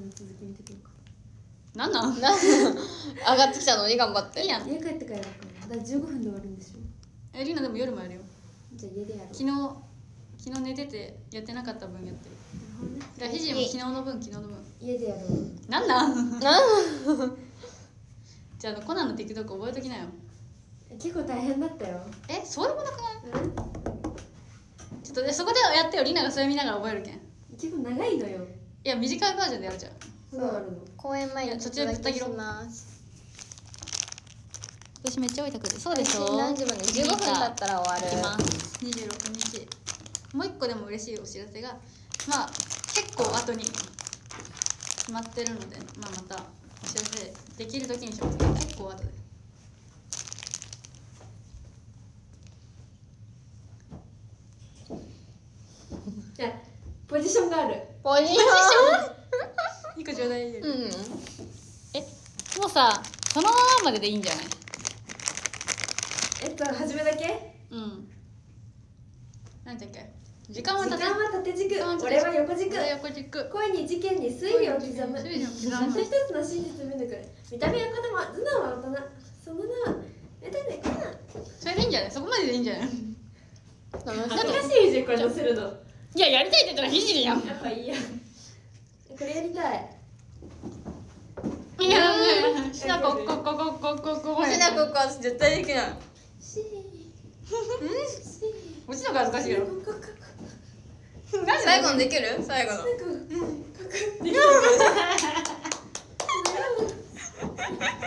の続き見てくるかなんなんな上がってきたの？に頑張って。いいやん。家帰ってからやろうかなだから15分で終わるんでしょえりなでも夜もやるよ。じゃあ家でやろう。昨日昨日寝ててやってなかった分やってる。なるほどね。だからひじも昨日の分昨日の分。家でやろう。なんなん？なんじゃああのコナンの TikTok 覚えときなよ。え結構大変だったよ。えそうでもなくない？うん。ちょっとでそこでやってよ。りながそれ見ながら覚えるけん。い結構長いのよや短いバージョンでやるじゃん。そう。あるの公演前に途中でぶった切ろます私めっちゃ置いたくるそうでしょ？何時まで15分経ったら終わる。いきます。26日。もう一個でも嬉しいお知らせがまあ結構後に決まってるので、まあ、またお知らせできる時にします。けど結構後で。じゃあポジションがあるポジシいい子ちょうだいョン。うん。えもうさそのまままででいいんじゃない？えっと初めだけ？うん。なんだっけ？時間は時間立ては縦軸縦俺は横軸。俺横軸。恋に事件に推理を刻む。推理を刻む。一つ一つの真実見抜く。見た目は子供頭脳は大人。その名はえだねコナンそれでいいんじゃない？そこまででいいんじゃない？恥ずかしいじゃんこれ載せるのいややりたいって言ったらひじりやん。やっぱいいやこれやりたい。いやもうしなこここここここしなここ絶対できないしうんしなこ恥ずかしいよ最後のできる最後のち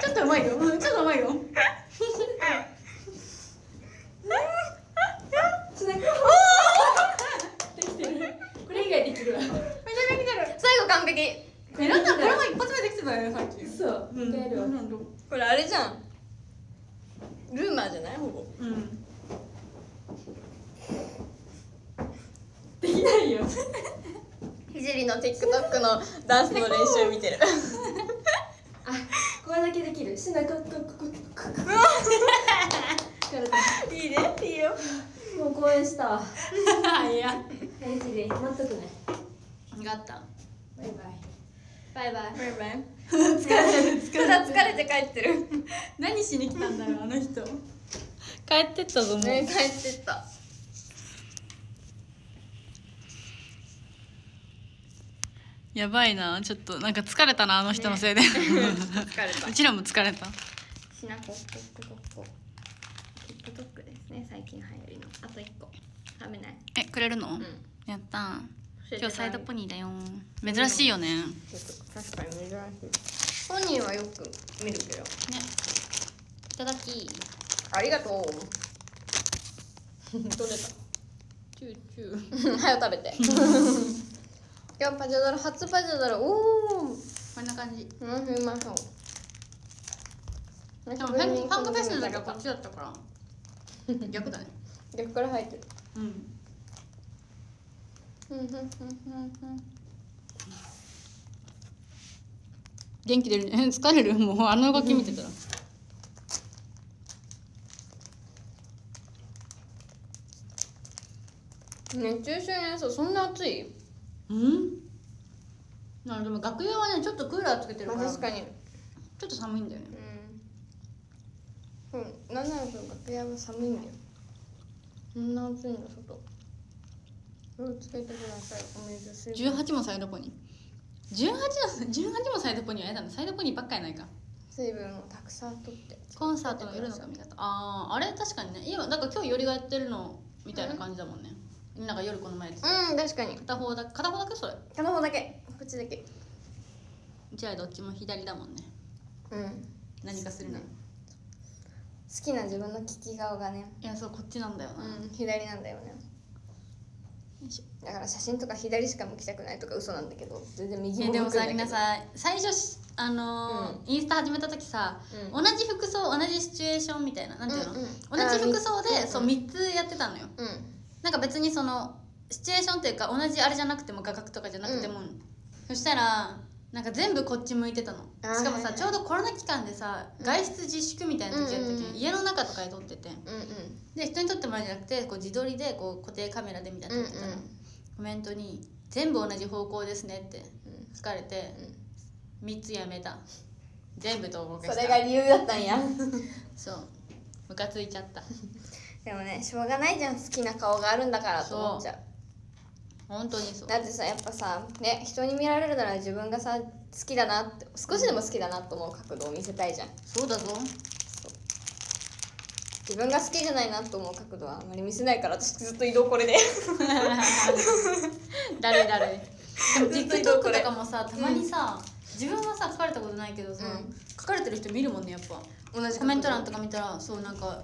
ょっとうまいよちょっとうまいよつなぐめちゃめちゃ来てる。最後完璧。えなんだこれも一発目できてたよねさっき。そう。もう一回やるわこれあれじゃん。ルーマーじゃない？ほぼ。うん。できないよ。ひじりの TikTok のダンスの練習見てる。あこれだけできる。しなこここここここ。いいねいいよ。もう公演したわ。いや。返事で待っとくね分かったバイバイ。バイバイ。バイバイ。疲れてる疲れて帰ってる。何しに来たんだろうあの人。帰ってったぞもう、ね帰ってった。やばいな。ちょっとなんか疲れたなあの人のせいで、疲れた。うちらも疲れた。しなこここここ。TikTok ですね最近流行りの。あと一個。食べない。えくれるの、うん。やった今日サイドポニーだよ。珍しいよね。ね確かに珍しい。本人はよく見るけど。いただき。ありがとう。取れたチューチュー。はよ食べて。今日パジャドラ初パジャドラ。おおこんな感じ。うんうまそう。でもファンファンクフェスの時はこっちだったから。逆だね。逆から入ってる。うんふんふんふんふんふん元気出るね。疲れる？もうあの動き見てたら。熱中症のやつそんな暑い？うん？なでも楽屋はねちょっとクーラーつけてるまあから。確かに。ちょっと寒いんだよね。うん。うんなんならその楽屋は寒いんだよ。そんな暑いんだ外夜つけてください。お水水分18もサイドポニー。18の18もサイドポニーはやだな。サイドポニーばっかりないか。水分をたくさんとって。コンサートの夜の髪型。あああれ確かにね。今だから今日よりがやってるのみたいな感じだもんね、なんか夜この前うん確かに。片方だ片方だけそれ？片方だけ。こっちだけ。うちらどっちも左だもんね。うん。何かするな、好きな自分の利き顔がね。いやそうこっちなんだよな、うん左なんだよねだから写真とか左しか向きたくないとか嘘なんだけど全然右えもでもさりな向くんだけど。さい。最初しあのーインスタ始めた時さ、うん。同じ服装同じシチュエーションみたいななんていうの、うんうん。同じ服装であーそう3つやってたのよ。うん。なんか別にそのシチュエーションっていうか同じあれじゃなくても画角とかじゃなくても、そしたらなんか全部こっち向いてたの。しかもさ、ちょうどコロナ期間でさ外出自粛みたいな時やったけ、うんうんうん。家の中とかで撮ってて。うんで人に撮ってもらうんじゃなくてこう自撮りでこう固定カメラでみたいなってたら、コメントに「全部同じ方向ですね」ってうん書かれて、3つやめた。全部登録した。それが理由だったんや。そう。ムカついちゃった。でもねしょうがないじゃん。好きな顔があるんだからと思っちゃう本当にそう。だってさやっぱさね人に見られるなら自分がさ好きだなって少しでも好きだなと思う角度を見せたいじゃん。そうだぞ。自分が好きじゃないなと思う角度はあまり見せないから私ずっと移動これで。誰誰。でもずっと移動こ TikTok れとかもさたまにさ、自分はさ書かれたことないけどさ、うん。書かれてる人見るもんねやっぱ。同じコメント欄とか見たらそうなんか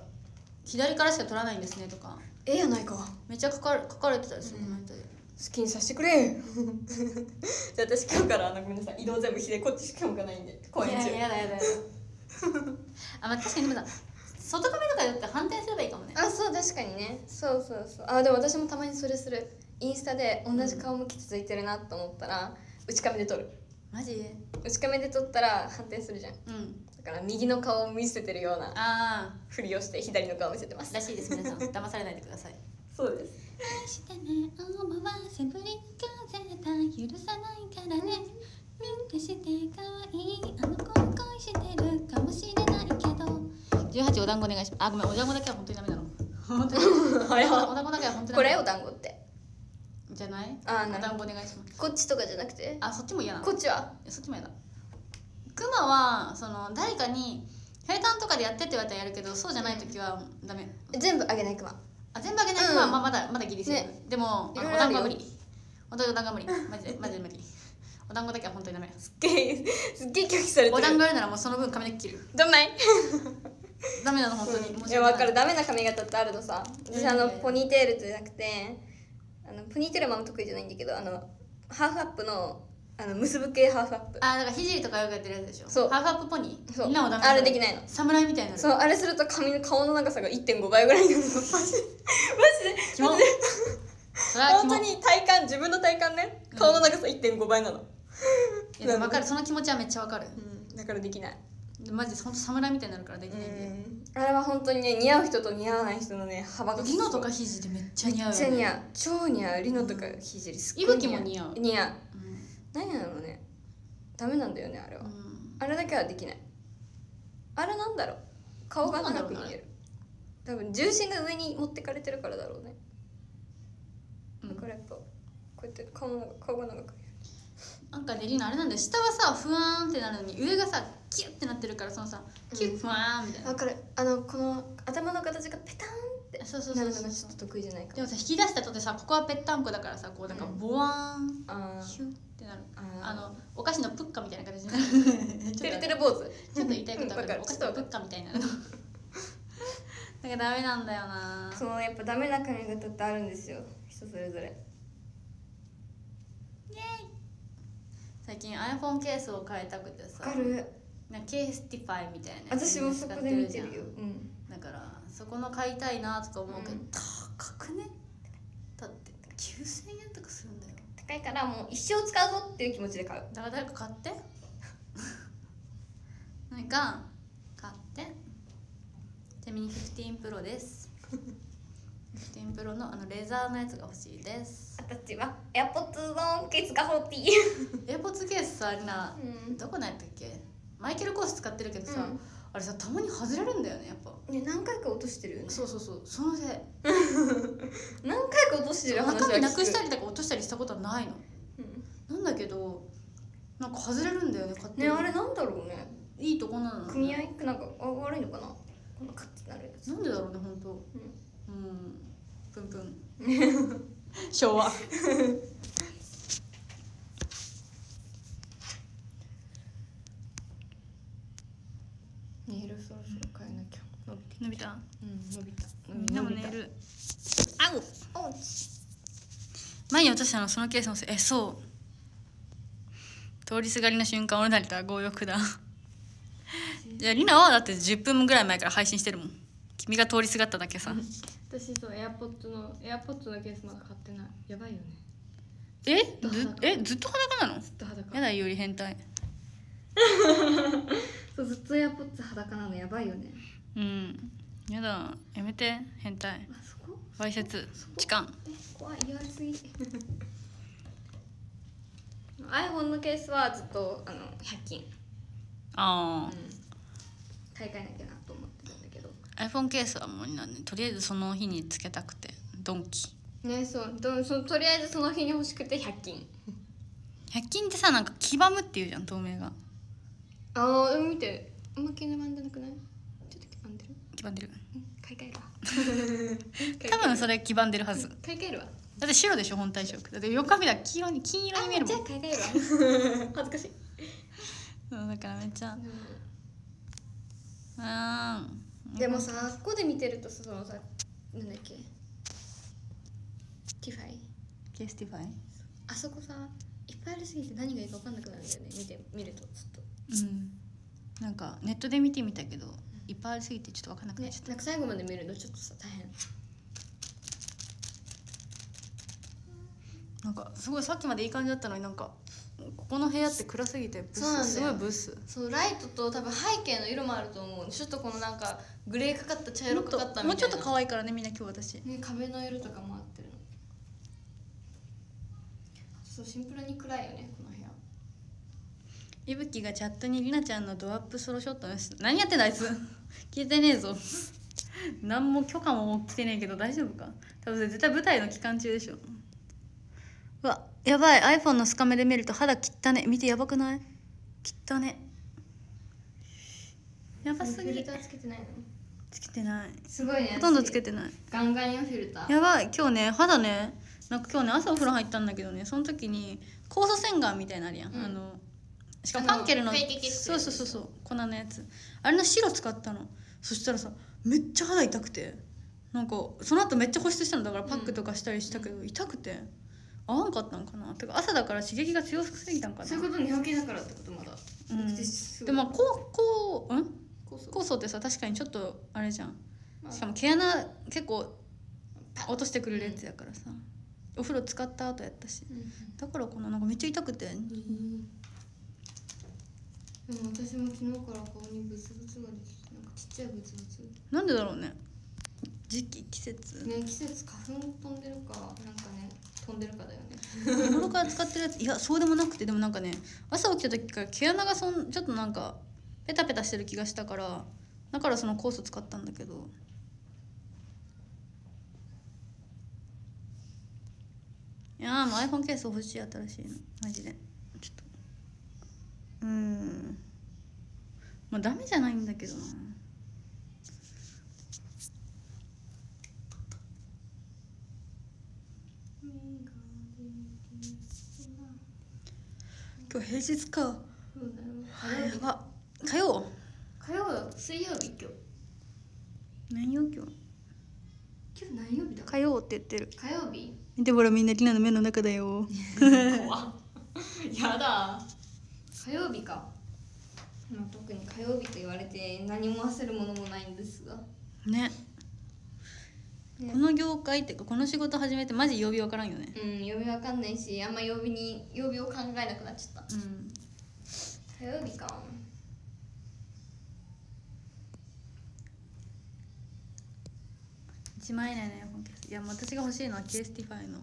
左からしか撮らないんですねとか。ええやないか。好めっちゃ書かれ書かれてたりするうんコメントで、きにさせてくれ。じゃあ私今日からあのごめんなさい。移動全部ひでこっちしか向かないんで。公いや演中やだやだやだ。あまあ確かにでもさ外カメとかでって反転すればいいかもね。あそう確かにね。そうそうそう。あでも私もたまにそれする。インスタで同じ顔向き続いてるなと思ったら内カメで撮る。マジ？内カメで撮ったら反転するじゃん。うん。だから右の顔を見せてるようなあふりをして左の顔を見せてます。あらしいです皆さん。騙されないでください。そうですしてね。思わせぶり風た。許さないからね。みんなして可愛い。あの子を恋してるかもしれないけど。18お団子お願いします。あごめんお団子だけは本当にダメなの本当に？早っお団子だ。けは本当にダこれお団子って？じゃない？あーなお団子お願いします。こっちとかじゃなくて？あそっちも嫌なの。こっちは？そっちも嫌だ。クマはその誰かに平坦とかでやってって言われたらやるけどそうじゃない時はダメ。全部あげないクマあ全部あげないクマはまあまだまだギリセーフ、ね。でもお団子は無理。お団子は無理。マジでマジで無理。お団子だけは本当にダメ。すっげえすっげえ拒否されてる。お団子やるならもうその分髪の毛切る。どんない？ダメなの本当に、申しい。や分かる。ダメな髪型ってあるのさ。私あのうんポニーテールじゃなくてあのポニーテールはあんま得意じゃないんだけどあのハーフアップのあの結ぶ系ハーフアップ。あだからひじりとかよくやってるやつでしょ。そう。ハーフアップポニー？そう。みんなもダメあれできないの。侍みたいになる。そうあれすると髪の顔の長さが1.5倍ぐらいになるの。マジで。マジで。キモ。それはキモ。本当に体感自分の体感ね。顔の長さ1.5倍なの、いやでも分かる。その気持ちはめっちゃ分かる。うん、だからできない。でマジで本当侍みたいになるからできないんで、あれは本当にね似合う人と似合わない人のね幅がリノとかひじりめっちゃ似合うよ、ね、めっちゃ似合う。超似合う。リノとかひじりすっいぶきごい似合う。も似合う。似合う。うん何やろうね。ダメなんだよねあれは、うん。あれだけはできない。あれなんだろう。顔が長く見える。多分重心が上に持ってかれてるからだろうね。うん。だからやっぱこうやって顔の顔が長く見える。なんかねリノあれなんだよ。下はさふわーんってなるのに上がさキュッてなってるからそのさキュッふわーんみたいな、わかる。あのこの頭の形がペタンってそうそうなそうそう。ちょっと得意じゃないか。でもさ引き出したとてさここはぺったんこだからさこうなんかうん。ボワーンあヒュッってなる。ああのお菓子のプッカみたいな形になるてるてる坊主。ちょっと言いたいことあうんわかる。お菓子のプッカみたいになる。のだからダメなんだよな。そうやっぱダメな髪型ってあるんですよ。人それぞれ。最近 iPhone ケースを変えたくてさ。わかる。な CASETiFY みたいな私もそこで見てるよ。うんからそこの買いたいなとか思うけど、うん。高くね？だって9000円とかするんだよ。高いからもう一生使うぞっていう気持ちで買う。だから誰か買って？何か買って。ちなみに15プロです。15プロのあのレザーのやつが欲しいです。私は AirPods のケースが欲しい。AirPods ケースさあれなうん。どこのやったっけ？マイケルコース使ってるけどさ、うん。あれさたまに外れるんだよねやっぱ。ね何回か落としてるよね。そうそうそうそのせい。何回か落としてる話は中身なくしたり、りとか落としたりしたことはないの。うん。なんだけどなんか外れるんだよね勝手に。ねあれなんだろうね。いいとこなの組合なんかあ悪いのかな。このカッてなるやつ。なんでだろうね本当うん。うん。プンプン昭和ネイルそろそろ変えなきゃ伸びて伸びた。うん伸びた。みんなもネイルあう。お前に落としたのそのケースのせい。えそう。通りすがりの瞬間俺なりとは強欲だ。いやリナはだって10分ぐらい前から配信してるもん。君が通りすがっただけさ。私そう AirPods の AirPods のケースまだ買ってない。やばいよね。え？とず裸。えずっと裸なの？ずっと裸。やだより変態 そうずっと AirPods 裸なのやばいよね。うん。やだ。やめて。変態。あそこ？わいせつ。痴漢。え怖い。言われすぎ。iPhone のケースはずっとあの100均、あ買い替えなきゃなと思ってるんだけど。あ iPhone ケースはもうなんでとりあえずその日につけたくて。ドンキ。ねそう。どそとりあえずその日に欲しくて100均。100均ってさなんか黄ばむっていうじゃん透明が。ああ見てあんま気になんでなくない？ちょっと黄ばんでる？黄ばんでる。うん買い替えるわ。多分それ黄ばんでるはず。買い替えるわ。だって白でしょ本体色。だって横見たら黄色に金色に見えるもん。じゃあ買い替えるわ。恥ずかしい。そうだからめっちゃ。あー。でもさあそこで見てるとさそのさなんだっけ？ティファイ？ CASETiFY？あそこさいっぱいありすぎて何がいいか分かんなくなるんだよね。見て見るとかネットで見てみたけどいっぱいありすぎてちょっと分かんなくなっちゃっ、た、ねなんか最後まで見るのちょっとさ大変。なんかすごいさっきまでいい感じだったのになんかここの部屋って暗すぎてブスすごいブス。そうライトと多分背景の色もあると思う。ちょっとこのなんかグレーかかった茶色かかったみたいな。もうちょっと可愛いからねみんな今日私。ね壁の色とかも合ってるの。そうシンプルに暗いよねいぶきがチャットにりなちゃんのドアップソロショット何やってんだあいつ。聞いてねえぞ。何も許可も来てねえけど大丈夫か。多分絶対舞台の期間中でしょ。うわやばい。iPhone のスカメで見ると肌切ったね。見てやばくない？切ったね。やばすぎ。フつけてないの？つけてない。すごいねほとんどつけてない。ガンガンよフィルター。やばい。今日ね肌ね。なんか今日ね朝お風呂入ったんだけどね。その時に酵素洗顔みたいなのあるやん、うん。あのしかもファンケルのそうそうそうそう。粉のやつ。あれの白使ったの。そしたらさめっちゃ肌痛くて。なんかその後めっちゃ保湿したの。だからパックとかしたりしたけど、痛くて。合わんかったんかな。てか朝だから刺激が強すぎたんかな。そういうこと寝起きだからってことまだ。うん。でもこうこううん？酵素。ってさ確かにちょっとあれじゃん。まあ。しかも毛穴結構落としてくれるやつやからさ、お風呂使った後やったし。うんだからこのなんかめっちゃ痛くて。でも私も昨日から顔にブツブツができてなんかちっちゃいブツブツ。なんでだろうね。時期季節。ね季節花粉飛んでるかなんかね飛んでるかだよね。日頃から使ってるやつ。いやそうでもなくてでもなんかね朝起きた時から毛穴がそんちょっとなんかペタペタしてる気がしたからだからその酵素使ったんだけど。いやーもう iPhone ケース欲しい新しいの。マジで。ちょっとうーん。まあダメじゃないんだけどな。今日平日か。そうだよ。あ火曜火曜だ。水曜日今日。何曜今日？今日何曜日だ？火曜って言ってる。火曜日？見てほらみんなリナの目の中だよ。怖っ。やだ火曜日か、まあ、特に火曜日と言われて何も焦るものもないんですが。ね。ね。この業界っていうかこの仕事始めてマジ曜日わからんよね。うん曜日わかんないしあんま曜日に曜日を考えなくなっちゃった。うん。火曜日か。1万円以内の iPhone ケースいやもう私が欲しいのは CASETiFY の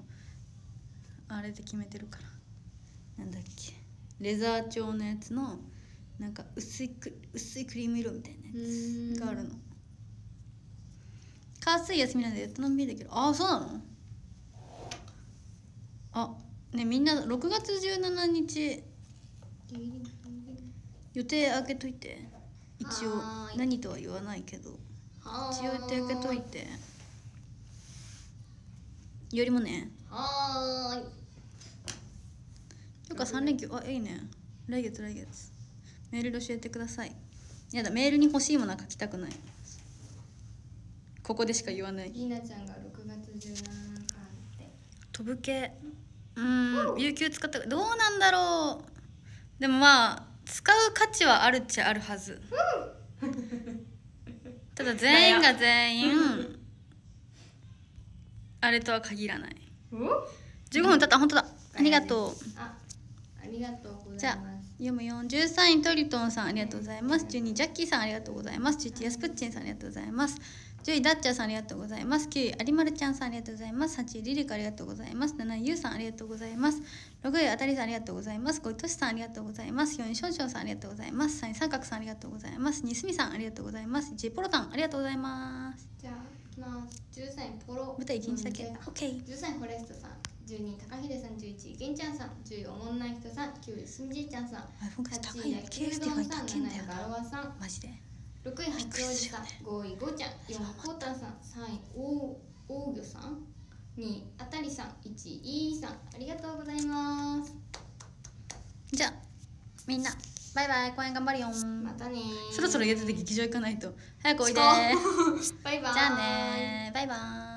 あれで決めてるから。なんだっけレザー調のやつのなんか薄いク薄いクリーム色みたいなやつがあるの。火水休みなんでやっとのんびりできるああそうなの？あねみんな6月17日。予定開けといて。一応何とは言わないけど。は一応予定開けといて。よりもね。はーい3連休。あいいね。来月来月。メールで教えてください。やだメールに欲しいものは書きたくない。ここでしか言わない。りなちゃんが6月17日って。飛ぶ系。うーん。有給使った。どうなんだろう。でもまあ使う価値はあるっちゃあるはず。ただ全員が全員あれとは限らない。15分経った。本当だ。ありがとうあありがとうごじゃあざいます。読むよ13位トリトンさんありがとうございます。12ジャッキーさんありがとうございます。11ヤスプッチンさんありがとうございます。10位ダッチャーさんありがとうございます。9位有丸ちゃんさんありがとうございます。8位リリカありがとうございます。7位ゆうさんありがとうございます。6位あたりさんありがとうございます。5位としさんありがとうございます。4位しょんしょんさんありがとうございます。3位三角さんありがとうございます。2位すみさんありがとうございます。1位ポロタンありがとうございます。じゃあいきます。13位ポロ。舞台禁止だけうん OK 13位フォレストさん12位高秀さん11位げんちゃんさん10位おもんない人さん9位すみじいちゃんさん8位いよ焼きうどんさん7位ガロワさんマジで。6位八王子さん5位ごーちゃん4位こうたんさん3位お大魚さん2位あたりさん1位いいさんありがとうございます。じゃあみんなバイバイ公演頑張るよ。またね。ーそろそろ家出て劇場行かないと。早くおいで。バイバイ。じゃあねバイバイ